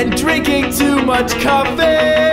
and drinking too much coffee.